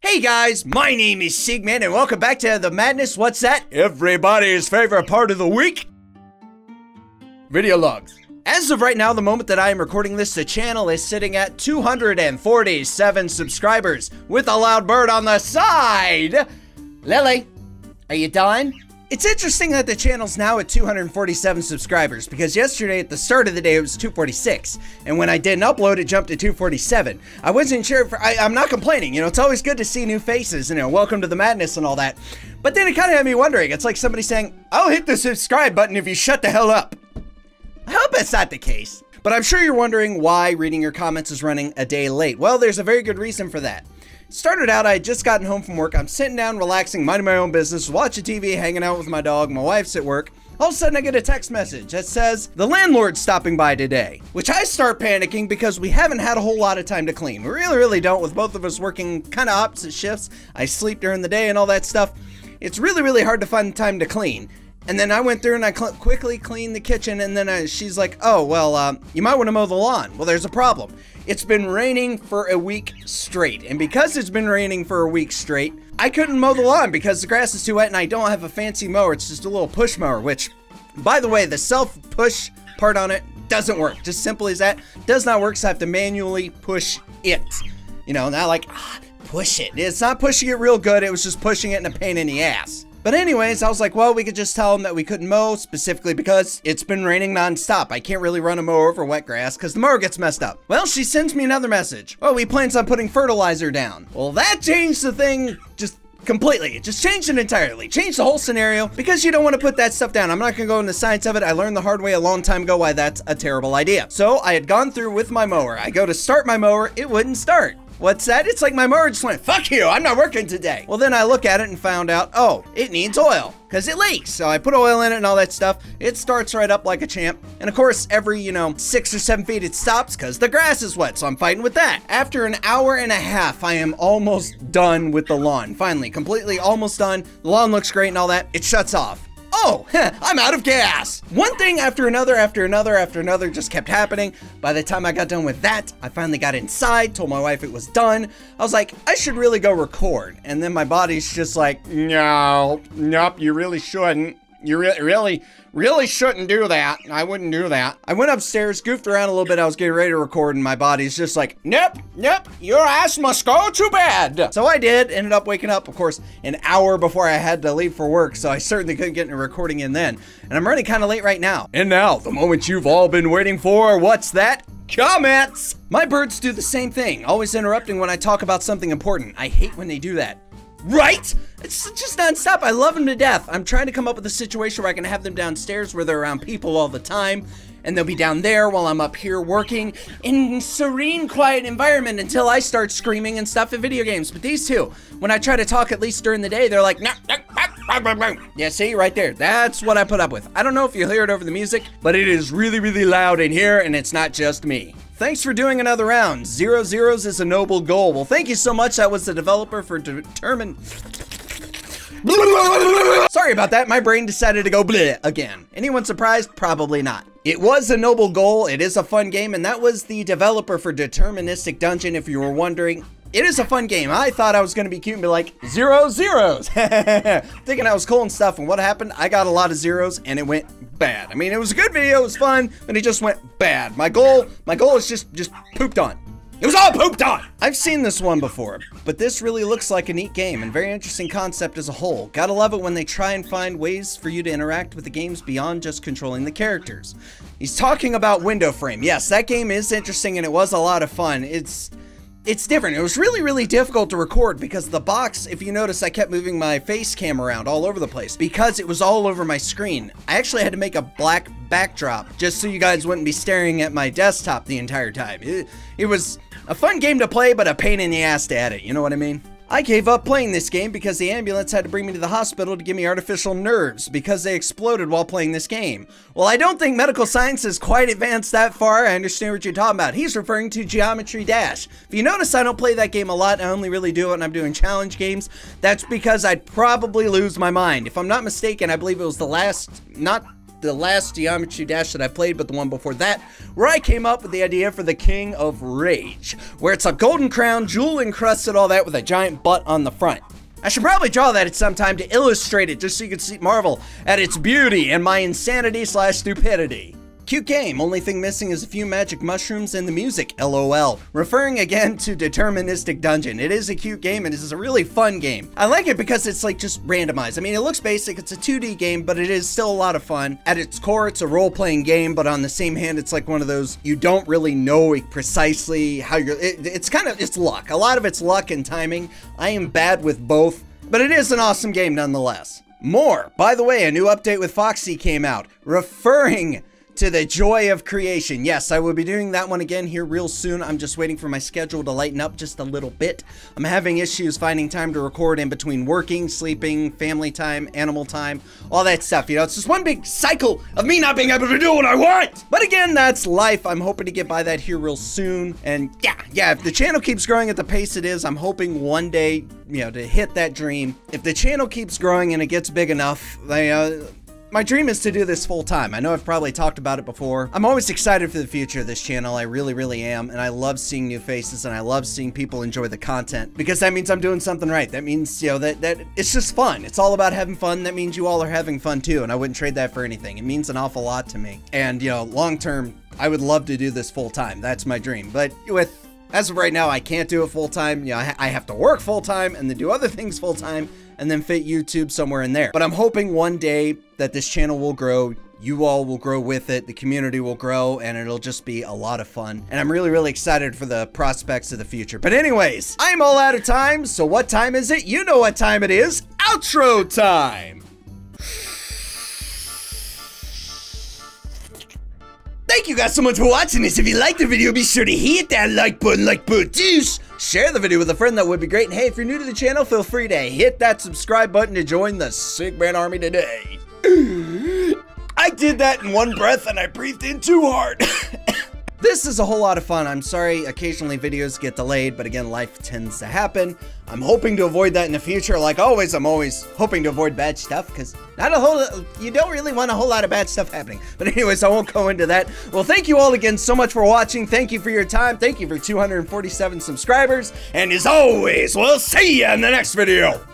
Hey guys, my name is SygMan and welcome back to The Madness. What's that? Everybody's favorite part of the week? Video logs. As of right now, the moment that I am recording this, the channel is sitting at 247 subscribers with a loud bird on the side. Lily, are you done? It's interesting that the channel's now at 247 subscribers because yesterday at the start of the day it was 246 and when I didn't upload it jumped to 247. I wasn't sure I, am not complaining, you know, it's always good to see new faces, you know, welcome to the madness and all that. But then it kind of had me wondering, it's like somebody saying, I'll hit the subscribe button if you shut the hell up. I hope that's not the case. But I'm sure you're wondering why reading your comments is running a day late. Well, there's a very good reason for that. Started out, I had just gotten home from work. I'm sitting down, relaxing, minding my own business, watching TV, hanging out with my dog. My wife's at work. All of a sudden, I get a text message that says, The landlord's stopping by today. Which I start panicking because we haven't had a whole lot of time to clean. We really, really don't, with both of us working kind of opposite shifts. I sleep during the day and all that stuff. It's really, really hard to find time to clean. And then I went through and I cl quickly cleaned the kitchen, and then I, she's like, Oh, well, uh, you might want to mow the lawn. Well, there's a problem. It's been raining for a week straight. And because it's been raining for a week straight, I couldn't mow the lawn because the grass is too wet and I don't have a fancy mower. It's just a little push mower, which, by the way, the self push part on it doesn't work. Just simple as that. Does not work, so I have to manually push it. You know, not like, ah, push it. It's not pushing it real good. It was just pushing it in a pain in the ass. But anyways, I was like, well, we could just tell them that we couldn't mow, specifically because it's been raining nonstop. I can't really run a mower over wet grass because the mower gets messed up. Well, she sends me another message. Oh, he plans on putting fertilizer down. Well, that changed the thing just completely. It just changed it entirely. Changed the whole scenario because you don't want to put that stuff down. I'm not going to go into the science of it. I learned the hard way a long time ago why that's a terrible idea. So I had gone through with my mower. I go to start my mower. It wouldn't start. What's that? It's like my mower just went, fuck you, I'm not working today. Well, then I look at it and found out, oh, it needs oil because it leaks. So I put oil in it and all that stuff. It starts right up like a champ. And of course, every, you know, six or seven feet it stops because the grass is wet. So I'm fighting with that. After an hour and a half, I am almost done with the lawn. Finally, completely almost done. The lawn looks great and all that. It shuts off oh, I'm out of gas. One thing after another, after another, after another just kept happening. By the time I got done with that, I finally got inside, told my wife it was done. I was like, I should really go record. And then my body's just like, no, nope, you really shouldn't. You re really, really shouldn't do that. I wouldn't do that. I went upstairs, goofed around a little bit. I was getting ready to record, and my body's just like, nope, nope, your ass must go to bed. So I did, ended up waking up, of course, an hour before I had to leave for work. So I certainly couldn't get a recording in then. And I'm running kind of late right now. And now, the moment you've all been waiting for. What's that? Comments! My birds do the same thing, always interrupting when I talk about something important. I hate when they do that. Right? It's just nonstop. I love them to death. I'm trying to come up with a situation where I can have them downstairs where they're around people all the time. And they'll be down there while I'm up here working in serene, quiet environment until I start screaming and stuff in video games. But these two, when I try to talk at least during the day, they're like, nah, nah, nah, yeah, see, right there. That's what I put up with. I don't know if you hear it over the music, but it is really, really loud in here, and it's not just me. Thanks for doing another round. Zero zeros is a noble goal. Well, thank you so much. That was the developer for determined. Sorry about that. My brain decided to go bleh again. Anyone surprised? Probably not. It was a noble goal. It is a fun game, and that was the developer for Deterministic Dungeon, if you were wondering. It is a fun game. I thought I was going to be cute and be like, zero zeros. Thinking I was cool and stuff, and what happened? I got a lot of zeros, and it went bad. I mean, it was a good video, it was fun, but it just went bad. My goal, my goal is just, just pooped on. It was all pooped on! I've seen this one before, but this really looks like a neat game and very interesting concept as a whole. Gotta love it when they try and find ways for you to interact with the games beyond just controlling the characters. He's talking about Window Frame. Yes, that game is interesting and it was a lot of fun. It's it's different. It was really, really difficult to record because the box, if you notice, I kept moving my face cam around all over the place because it was all over my screen. I actually had to make a black backdrop just so you guys wouldn't be staring at my desktop the entire time. It, it was a fun game to play, but a pain in the ass to edit, you know what I mean? I gave up playing this game because the ambulance had to bring me to the hospital to give me artificial nerves because they exploded while playing this game. Well, I don't think medical science is quite advanced that far. I understand what you're talking about. He's referring to Geometry Dash. If you notice, I don't play that game a lot. I only really do it when I'm doing challenge games. That's because I'd probably lose my mind. If I'm not mistaken, I believe it was the last, not the last Geometry Dash that I played, but the one before that, where I came up with the idea for the King of Rage, where it's a golden crown, jewel encrusted, all that with a giant butt on the front. I should probably draw that at some time to illustrate it, just so you can see marvel at its beauty and my insanity slash stupidity. Cute game, only thing missing is a few magic mushrooms and the music, lol. Referring again to Deterministic Dungeon, it is a cute game and it is a really fun game. I like it because it's like just randomized. I mean, it looks basic, it's a 2D game, but it is still a lot of fun. At its core, it's a role-playing game, but on the same hand, it's like one of those, you don't really know precisely how you're, it, it's kind of, it's luck. A lot of it's luck and timing. I am bad with both, but it is an awesome game nonetheless. More. By the way, a new update with Foxy came out, referring to the joy of creation. Yes, I will be doing that one again here real soon. I'm just waiting for my schedule to lighten up just a little bit. I'm having issues finding time to record in between working, sleeping, family time, animal time, all that stuff. You know, it's just one big cycle of me not being able to do what I want. But again, that's life. I'm hoping to get by that here real soon. And yeah, yeah, if the channel keeps growing at the pace it is, I'm hoping one day, you know, to hit that dream. If the channel keeps growing and it gets big enough, they, uh, my dream is to do this full time. I know I've probably talked about it before. I'm always excited for the future of this channel. I really, really am. And I love seeing new faces and I love seeing people enjoy the content because that means I'm doing something right. That means, you know, that, that it's just fun. It's all about having fun. That means you all are having fun too. And I wouldn't trade that for anything. It means an awful lot to me. And, you know, long term, I would love to do this full time. That's my dream. But with as of right now, I can't do it full time. You know, I, I have to work full time and then do other things full time and then fit YouTube somewhere in there. But I'm hoping one day that this channel will grow. You all will grow with it, the community will grow, and it'll just be a lot of fun. And I'm really, really excited for the prospects of the future. But anyways, I'm all out of time, so what time is it? You know what time it is. Outro time! Thank you guys so much for watching this. If you liked the video, be sure to hit that like button, like buttish. Share the video with a friend, that would be great. And hey, if you're new to the channel, feel free to hit that subscribe button to join the SygMan Army today. I did that in one breath and I breathed in too hard. This is a whole lot of fun. I'm sorry occasionally videos get delayed, but again, life tends to happen. I'm hoping to avoid that in the future. Like always, I'm always hoping to avoid bad stuff because not a whole, you don't really want a whole lot of bad stuff happening. But anyways, I won't go into that. Well, thank you all again so much for watching. Thank you for your time. Thank you for 247 subscribers. And as always, we'll see you in the next video.